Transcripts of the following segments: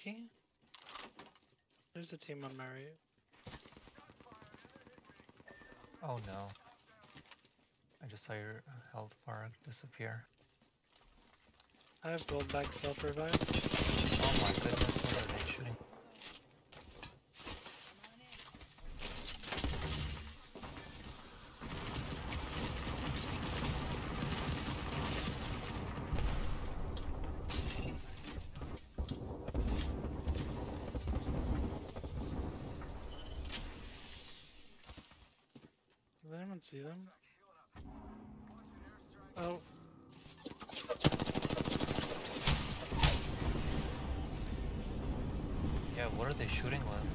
Okay. There's a team on my right. Oh no. I just saw your health bar disappear. I have gold back self revive. Oh my goodness, what are they shooting? Anyone see them? Oh. Yeah, what are they shooting with?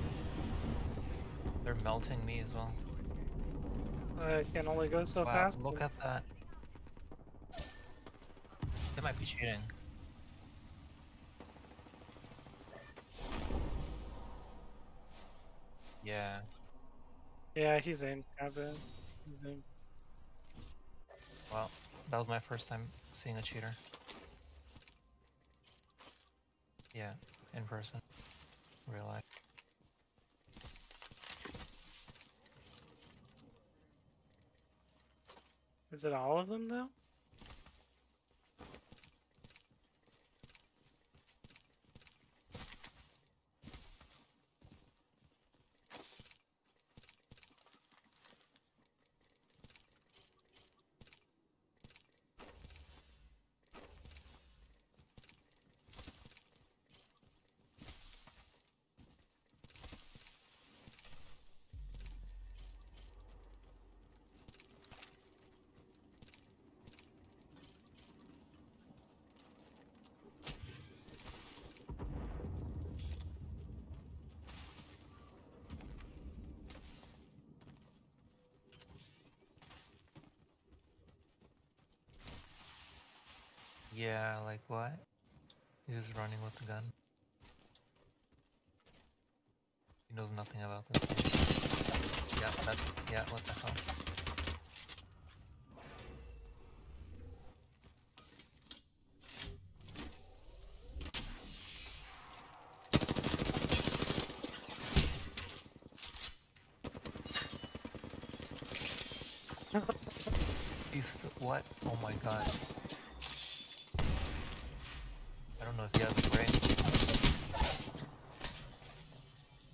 They're melting me as well. I can only go so wow, fast. look at that. They might be cheating. Yeah, Yeah, he's aimed cabin. He's aimed. well, that was my first time seeing a cheater. Yeah, in person. Real life. Is it all of them though? Yeah, like what? He's just running with the gun. He knows nothing about this game. Yeah, that's yeah, what the hell? He's what? Oh my god. I don't know if he has a brain.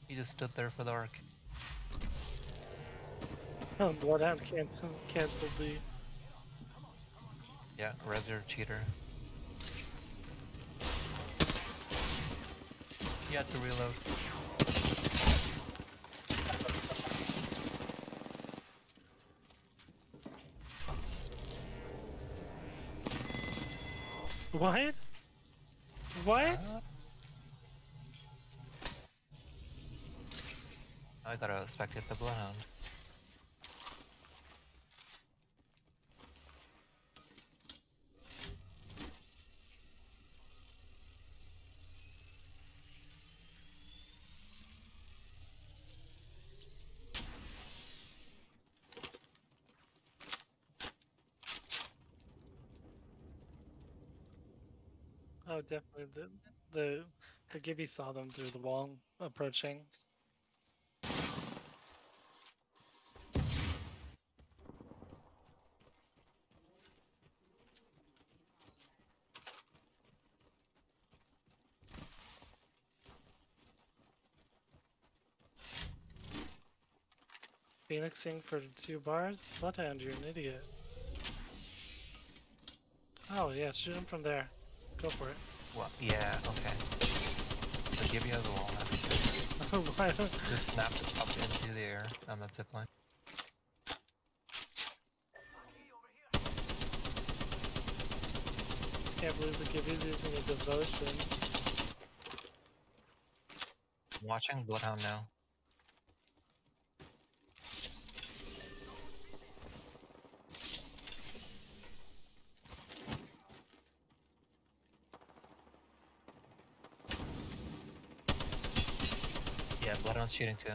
He just stood there for the arc. Oh, Bloodhound cancel canceled the. Yeah, Reser cheater. He had to reload. What? What? I gotta spectate the Bloodhound. Oh, definitely. The the the Gibby saw them through the wall approaching. Phoenixing for two bars? Bloodhound, you're an idiot. Oh yeah, shoot him from there. Go for it. Well, yeah, okay. So Gibby has the wall, that's good. Why Just snapped it up into the air on that zipline. Can't believe the Gibby's using a devotion. Watching Bloodhound now. Yeah, Bloodhound's shooting too.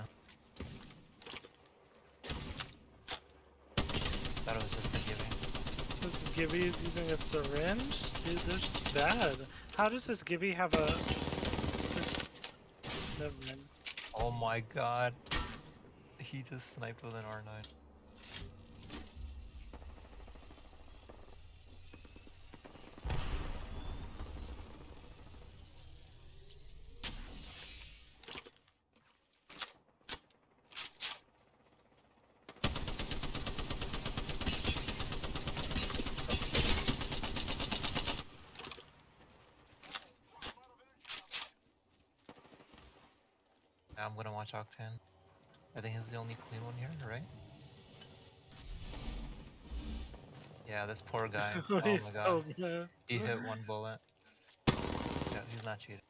Thought it was just the Gibby. This Gibby is using a syringe? Dude, they're just bad. How does this Gibby have a... This Never mind. Oh my god. He just sniped with an R9. Now I'm gonna watch Octane. I think he's the only clean one here, right? Yeah, this poor guy. oh my god. He hit one bullet. Yeah, he's not cheating.